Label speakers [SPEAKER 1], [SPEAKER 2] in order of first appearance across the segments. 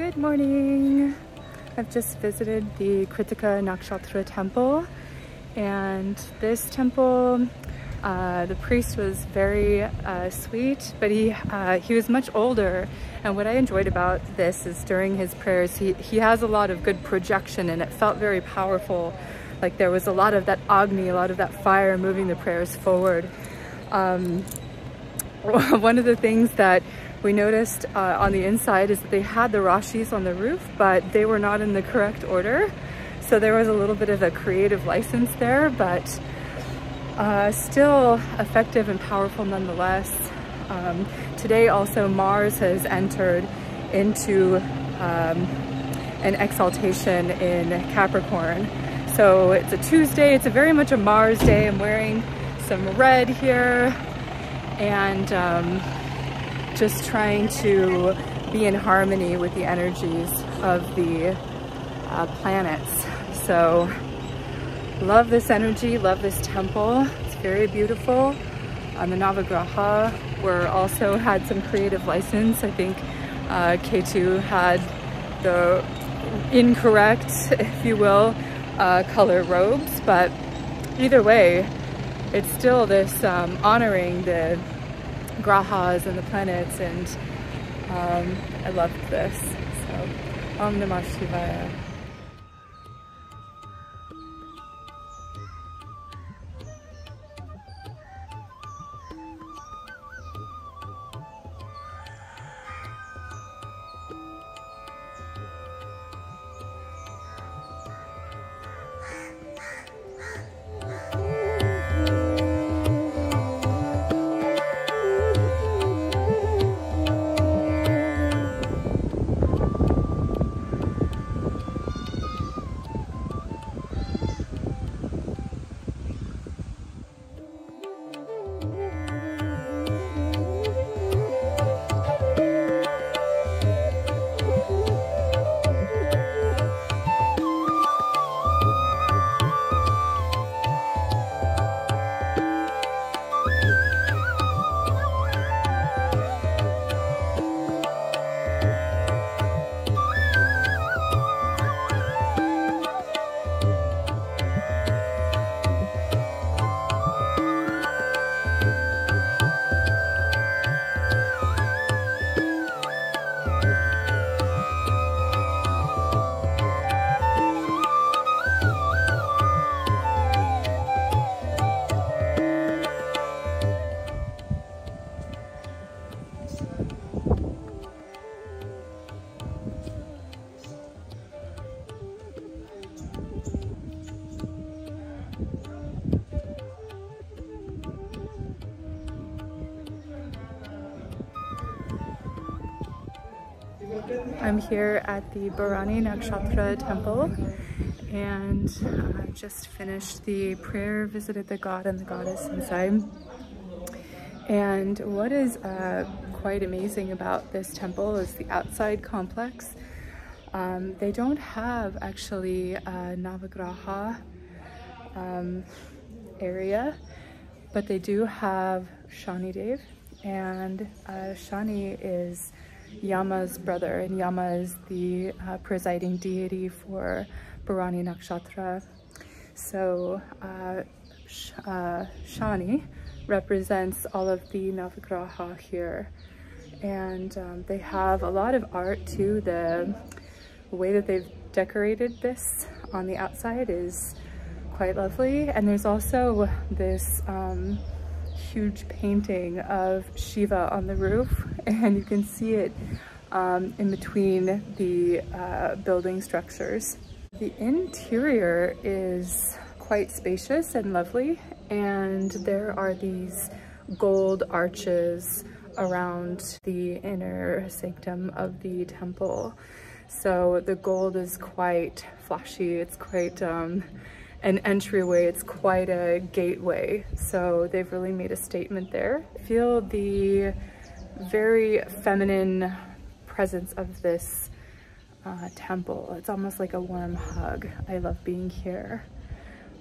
[SPEAKER 1] Good morning. I've just visited the Krittika Nakshatra temple and this temple uh, the priest was very uh, sweet, but he uh, he was much older. And what I enjoyed about this is during his prayers, he, he has a lot of good projection and it felt very powerful. Like there was a lot of that Agni, a lot of that fire moving the prayers forward. Um, one of the things that we noticed uh, on the inside is that they had the rashis on the roof, but they were not in the correct order. So there was a little bit of a creative license there, but uh, still effective and powerful nonetheless. Um, today also Mars has entered into um, an exaltation in Capricorn. So it's a Tuesday, it's a very much a Mars day. I'm wearing some red here and um, just trying to be in harmony with the energies of the uh, planets. So Love this energy, love this temple. It's very beautiful. On the Navagraha were also had some creative license. I think uh, Ketu had the incorrect, if you will, uh, color robes, but either way, it's still this um, honoring the grahas and the planets and um, I love this. So, Om Namah Shivaya. I'm here at the Bharani Nakshatra temple and I just finished the prayer, visited the god and the goddess inside. And what is uh, quite amazing about this temple is the outside complex. Um, they don't have actually a Navagraha um, area, but they do have Shani Dev and uh, Shani is Yama's brother, and Yama is the uh, presiding deity for Bharani Nakshatra. So uh, Sh uh, Shani represents all of the Navagraha here. And um, they have a lot of art too. The way that they've decorated this on the outside is quite lovely. And there's also this um, huge painting of Shiva on the roof and you can see it um, in between the uh, building structures. The interior is quite spacious and lovely and there are these gold arches around the inner sanctum of the temple. So the gold is quite flashy, it's quite um, an entryway, it's quite a gateway. So they've really made a statement there. I feel the very feminine presence of this uh, temple. It's almost like a warm hug. I love being here.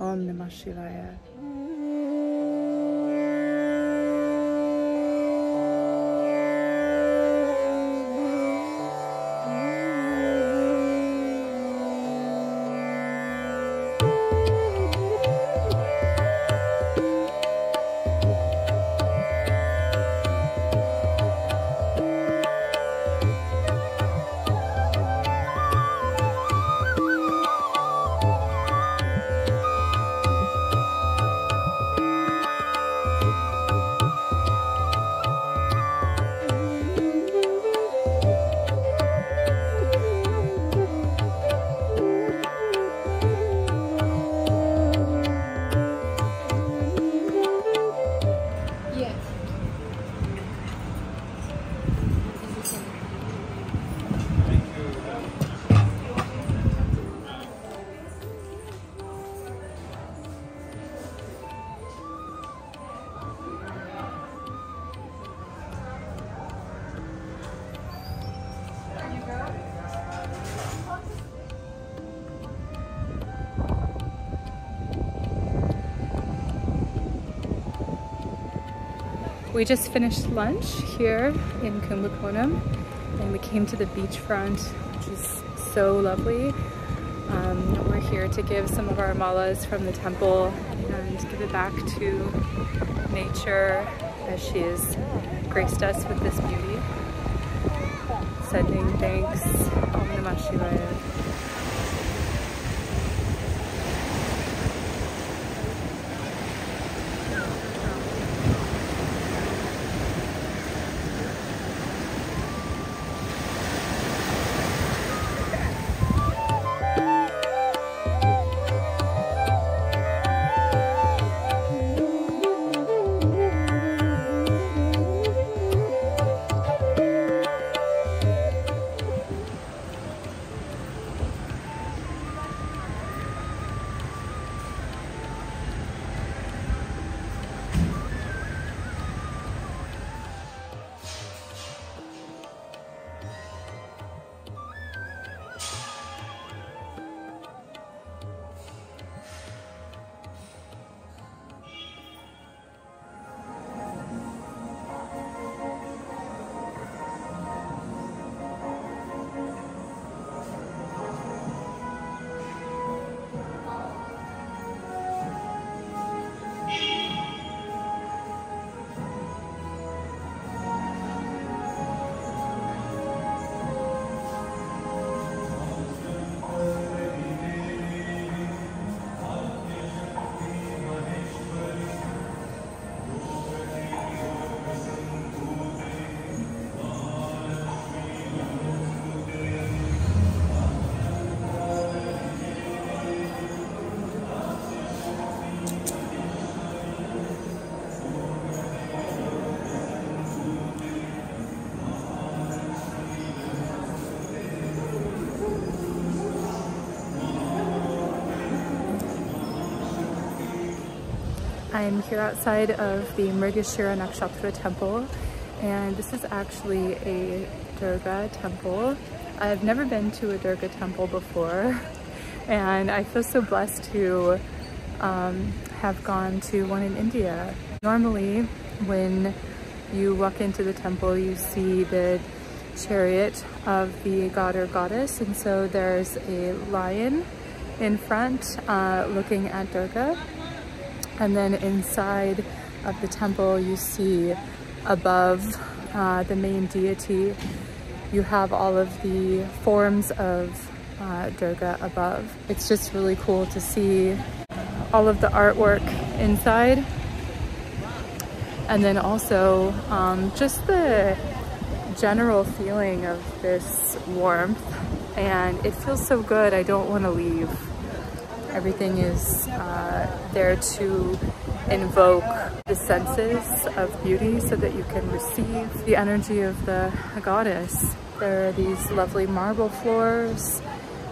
[SPEAKER 1] Om Namah Shivaya. We just finished lunch here in Kumbakonam and we came to the beachfront, which is so lovely. Um, we're here to give some of our malas from the temple and give it back to nature as she has graced us with this beauty. Sending thanks. Om Namah Shivaya. I'm here outside of the Mrigashira Nakshatra temple and this is actually a Durga temple. I've never been to a Durga temple before and I feel so blessed to um, have gone to one in India. Normally when you walk into the temple you see the chariot of the god or goddess and so there's a lion in front uh, looking at Durga and then inside of the temple, you see above uh, the main deity, you have all of the forms of uh, Durga above. It's just really cool to see all of the artwork inside. And then also um, just the general feeling of this warmth and it feels so good. I don't want to leave. Everything is uh, there to invoke the senses of beauty so that you can receive the energy of the goddess. There are these lovely marble floors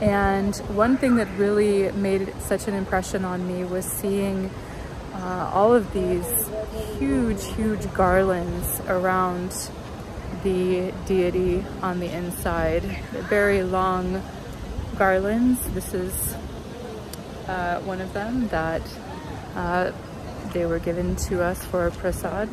[SPEAKER 1] and one thing that really made such an impression on me was seeing uh, all of these huge, huge garlands around the deity on the inside. Very long garlands. This is uh, one of them that uh, they were given to us for prasad.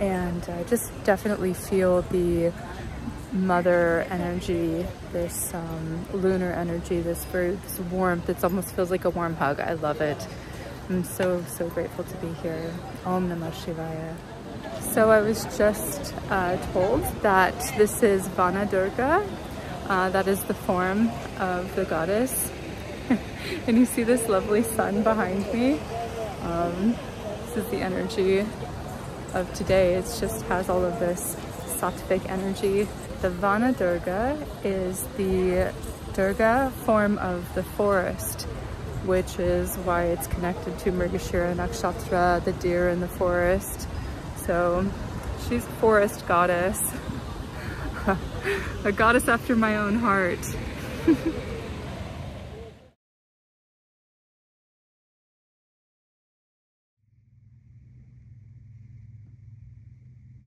[SPEAKER 1] And I just definitely feel the mother energy, this um, lunar energy, this this warmth. It almost feels like a warm hug. I love it. I'm so, so grateful to be here. Om Namah Shivaya. So I was just uh, told that this is Vana Durga. Uh, that is the form of the goddess and you see this lovely sun behind me. Um, this is the energy of today. It just has all of this sattvic energy. The Vana Durga is the Durga form of the forest, which is why it's connected to Mrigashira Nakshatra, the deer in the forest. So she's forest goddess, a goddess after my own heart.